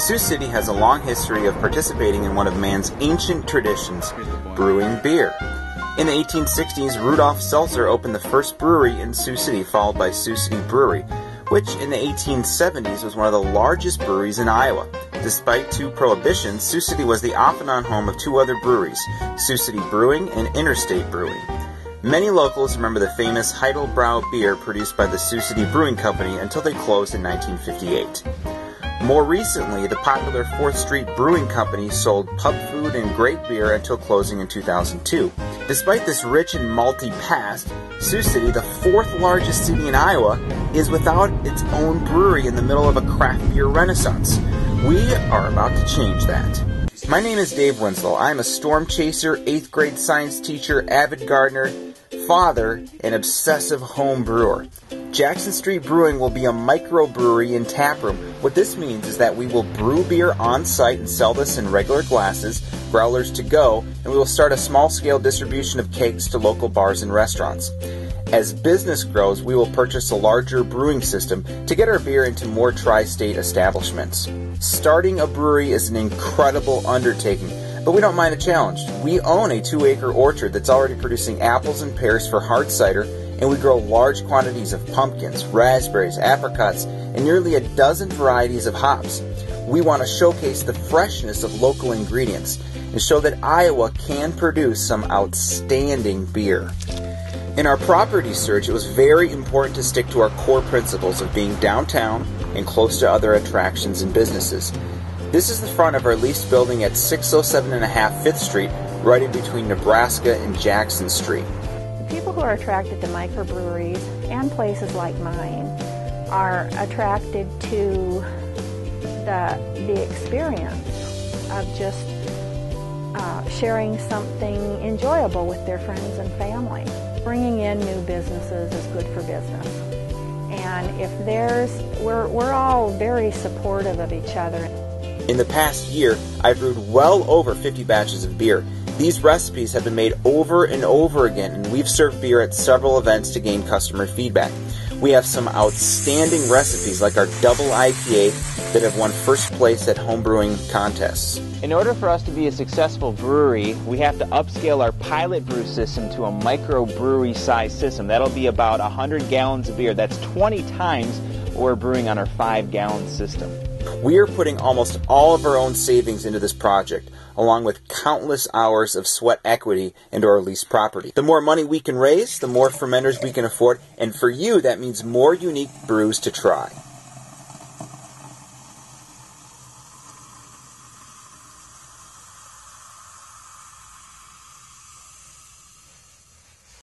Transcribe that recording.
Sioux City has a long history of participating in one of man's ancient traditions, brewing beer. In the 1860s, Rudolph Seltzer opened the first brewery in Sioux City, followed by Sioux City Brewery, which in the 1870s was one of the largest breweries in Iowa. Despite two prohibitions, Sioux City was the off and on home of two other breweries, Sioux City Brewing and Interstate Brewing. Many locals remember the famous Heidelbrau beer produced by the Sioux City Brewing Company until they closed in 1958. More recently, the popular 4th Street Brewing Company sold pub food and great beer until closing in 2002. Despite this rich and malty past, Sioux City, the fourth largest city in Iowa, is without its own brewery in the middle of a craft beer renaissance. We are about to change that. My name is Dave Winslow. I'm a storm chaser, 8th grade science teacher, avid gardener, father, and obsessive home brewer. Jackson Street Brewing will be a microbrewery and taproom. What this means is that we will brew beer on site and sell this in regular glasses, growlers to go, and we will start a small scale distribution of cakes to local bars and restaurants. As business grows, we will purchase a larger brewing system to get our beer into more tri state establishments. Starting a brewery is an incredible undertaking, but we don't mind a challenge. We own a two acre orchard that's already producing apples and pears for hard cider and we grow large quantities of pumpkins, raspberries, apricots, and nearly a dozen varieties of hops. We want to showcase the freshness of local ingredients and show that Iowa can produce some outstanding beer. In our property search, it was very important to stick to our core principles of being downtown and close to other attractions and businesses. This is the front of our leased building at 607 and a half 5th Street, right in between Nebraska and Jackson Street people who are attracted to microbreweries and places like mine are attracted to the, the experience of just uh, sharing something enjoyable with their friends and family. Bringing in new businesses is good for business. And if there's, we're, we're all very supportive of each other. In the past year, I've brewed well over 50 batches of beer these recipes have been made over and over again, and we've served beer at several events to gain customer feedback. We have some outstanding recipes like our double IPA that have won first place at homebrewing contests. In order for us to be a successful brewery, we have to upscale our pilot brew system to a microbrewery size system. That'll be about 100 gallons of beer. That's 20 times we're brewing on our 5 gallon system. We are putting almost all of our own savings into this project along with countless hours of sweat equity into our leased property. The more money we can raise, the more fermenters we can afford, and for you, that means more unique brews to try.